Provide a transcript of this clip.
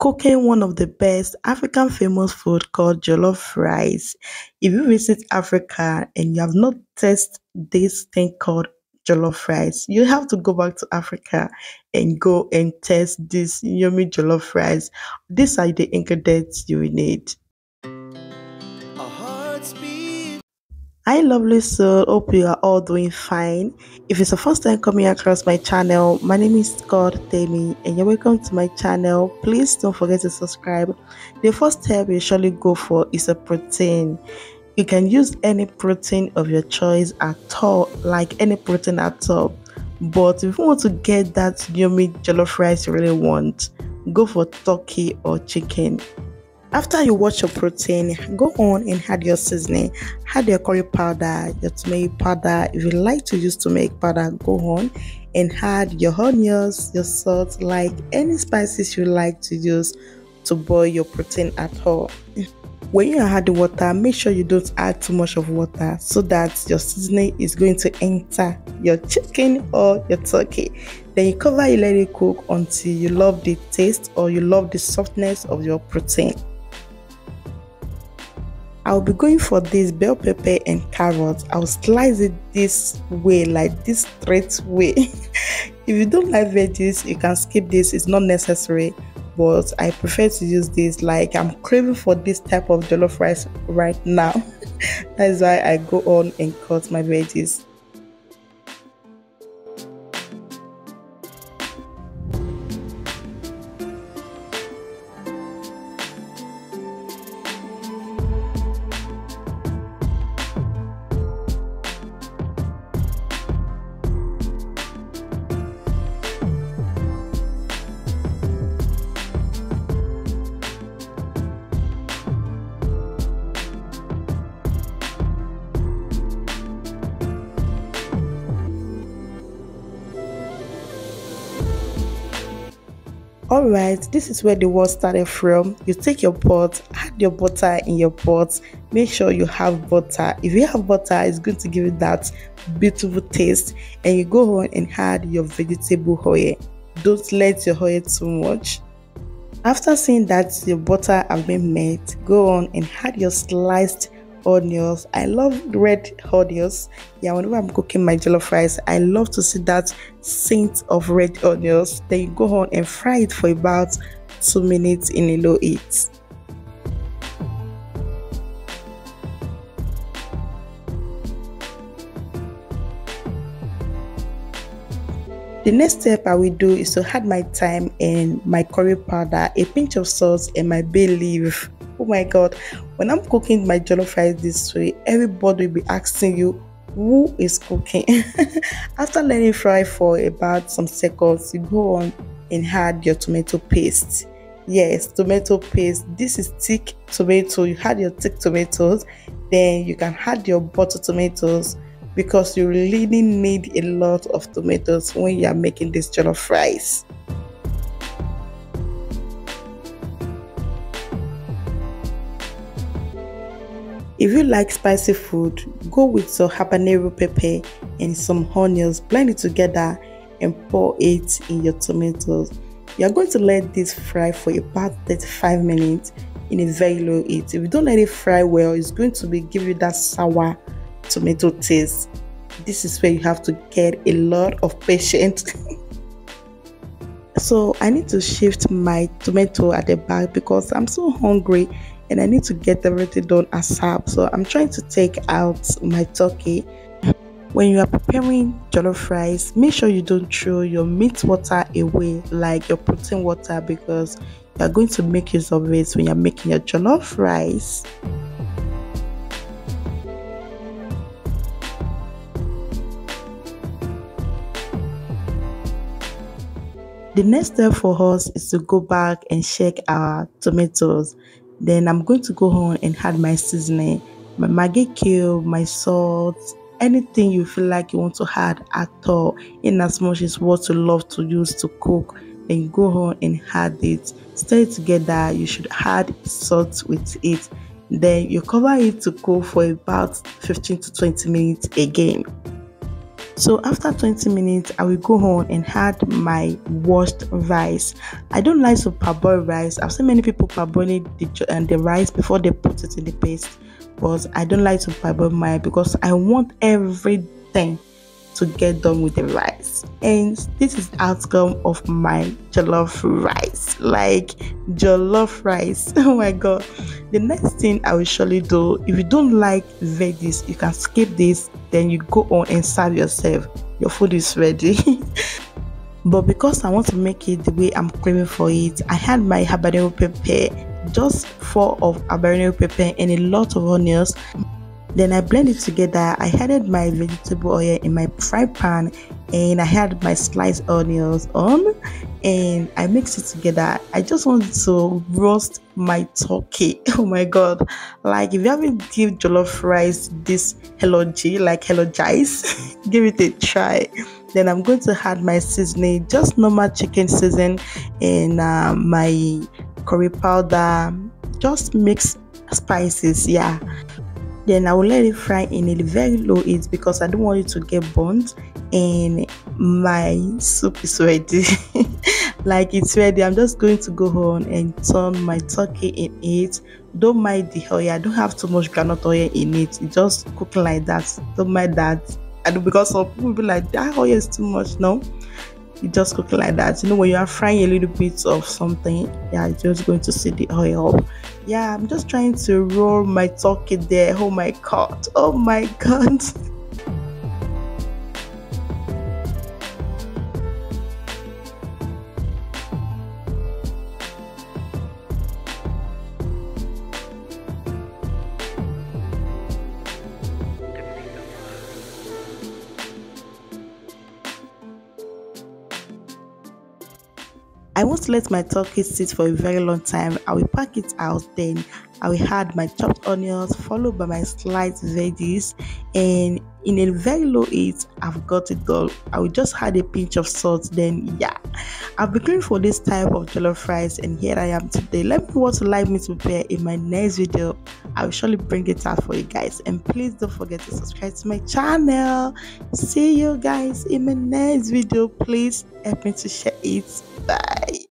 cooking one of the best African famous food called jollof rice. If you visit Africa and you have not tasted this thing called jollof rice, you have to go back to Africa and go and test this yummy jollof rice. These are the ingredients you need. Hi lovely soul, hope you are all doing fine. If it's the first time coming across my channel, my name is Scott Temi and you're welcome to my channel. Please don't forget to subscribe. The first step you surely go for is a protein. You can use any protein of your choice at all, like any protein at all. But if you want to get that yummy jollof rice you really want, go for turkey or chicken. After you wash your protein, go on and add your seasoning. Add your curry powder, your tomato powder. If you like to use turmeric powder, go on and add your onions, your salt, like any spices you like to use to boil your protein at all. When you add the water, make sure you don't add too much of water so that your seasoning is going to enter your chicken or your turkey. Then you cover it, let it cook until you love the taste or you love the softness of your protein. I'll be going for this bell pepper and carrots. I'll slice it this way, like this straight way. if you don't like veggies, you can skip this. It's not necessary, but I prefer to use this. Like I'm craving for this type of jollof rice right now. That's why I go on and cut my veggies. Alright, this is where the word started from. You take your pot, add your butter in your pot. Make sure you have butter. If you have butter, it's going to give you that beautiful taste. And you go on and add your vegetable oil. Don't let your oil too much. After seeing that your butter have been made, go on and add your sliced onions. I love red onions. Yeah, whenever I'm cooking my jollof rice, I love to see that scent of red onions. Then you go on and fry it for about two minutes in a low heat. The next step I will do is to add my thyme and my curry powder, a pinch of salt, and my bay leaf oh my god when i'm cooking my jollof rice this way everybody will be asking you who is cooking? After letting fry for about some seconds you go on and add your tomato paste. Yes tomato paste. This is thick tomato. You add your thick tomatoes then you can add your butter tomatoes because you really need a lot of tomatoes when you are making this jollof rice If you like spicy food, go with some habanero pepper and some onions, blend it together and pour it in your tomatoes. You are going to let this fry for about 35 minutes in a very low heat. If you don't let it fry well, it's going to be give you that sour tomato taste. This is where you have to get a lot of patience. so I need to shift my tomato at the back because I'm so hungry and I need to get everything done ASAP. So I'm trying to take out my turkey. When you are preparing jollof rice, make sure you don't throw your meat water away like your protein water because you are going to make use of it when you're making your jollof rice. The next step for us is to go back and check our tomatoes then I'm going to go on and add my seasoning, my Maggi cube, my salt, anything you feel like you want to add at all, in as much as what you love to use to cook. Then go on and add it. Stir it together. You should add salt with it. Then you cover it to cook for about 15 to 20 minutes again. So after 20 minutes, I will go on and add my washed rice. I don't like to parboil rice. I've seen many people parboiling the, and uh, the rice before they put it in the paste, but I don't like to parboil mine because I want everything to get done with the rice. And this is the outcome of my jollof rice. Like jollof rice. Oh my god. The next thing I will surely do, if you don't like veggies, you can skip this, then you go on and serve yourself. Your food is ready. but because I want to make it the way I'm craving for it, I had my habanero pepper, just four of habanero pepper and a lot of onions then I blend it together. I added my vegetable oil in my fry pan and I had my sliced onions on and I mixed it together. I just wanted to roast my turkey. Oh my god. Like if you haven't give jollof rice this hello G like hello jice, give it a try. Then I'm going to add my seasoning, just normal chicken season and uh, my curry powder, just mix spices, yeah then I will let it fry in a very low heat because I don't want it to get burnt and my soup is ready like it's ready I'm just going to go on and turn my turkey in it don't mind the oil I don't have too much granite oil in it it's just cooking like that don't mind that and because some people be like that oil is too much no you just cook like that. You know, when you are frying a little bit of something, yeah, you're just going to see the oil. Yeah, I'm just trying to roll my turkey there. Oh my god! Oh my god! I won't let my turkey sit for a very long time. I will pack it out, then I will add my chopped onions, followed by my sliced veggies, and in a very low heat, I've got it done. I will just add a pinch of salt, then yeah. I've been looking for this type of jollof rice, and here I am today. Let me know what you like me to prepare in my next video. I will surely bring it out for you guys. And please don't forget to subscribe to my channel. See you guys in my next video. Please help me to share it. Bye.